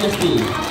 Majesty.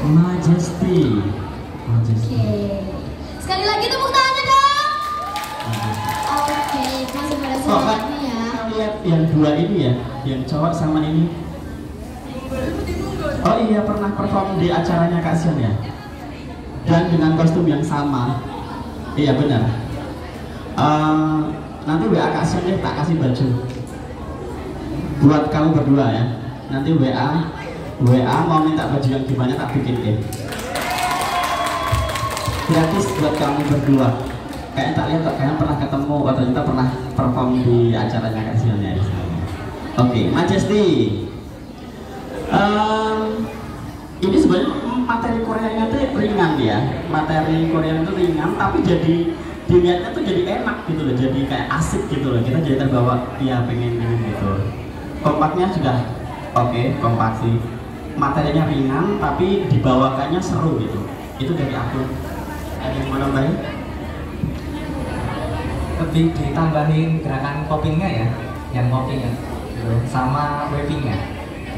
Majesty. Majesty. Oke. Sekali lagi tepuk tangan dong. Oke, masih pada semangat nih ya. lihat yang dua ini ya, yang cowok sama ini. Oh iya pernah perform di acaranya Kak Sion ya? Dan dengan kostum yang sama. Iya benar. Eh, nanti WA Kak Sion deh tak kasih baju. Buat kamu berdua ya. Nanti WA WA mau minta baju yang gimana tak bikin gratis buat kamu berdua. Kayak tak lihat kok kalian pernah ketemu atau ternyata pernah perform di acaranya Kak Sion ya oke Majesty. Um, ini sebenarnya materi Korea itu ringan ya. Materi Korea itu ringan tapi jadi dilihatnya tuh jadi enak gitu loh. Jadi kayak asik gitu loh. Kita jadi terbawa ya pengen pengen gitu. Kompaknya sudah oke okay, kompak sih materinya ringan tapi dibawakannya seru gitu. Itu dari aku ada yang mau nambahin? Lebih ditambahin gerakan poppingnya ya yang poppingnya gitu. sama wavingnya.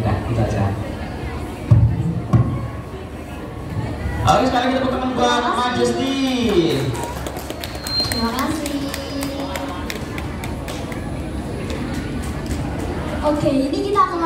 Udah itu aja. Oke sekali kita tangan buat Majesty. Terima kasih. Oke, ini kita akan